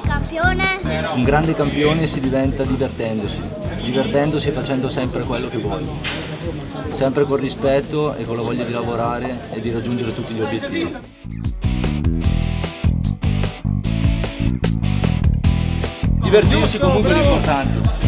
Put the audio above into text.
campione? Un grande campione si diventa divertendosi, divertendosi e facendo sempre quello che vuoi. Sempre con rispetto e con la voglia di lavorare e di raggiungere tutti gli obiettivi. Divertirsi comunque è l'importante.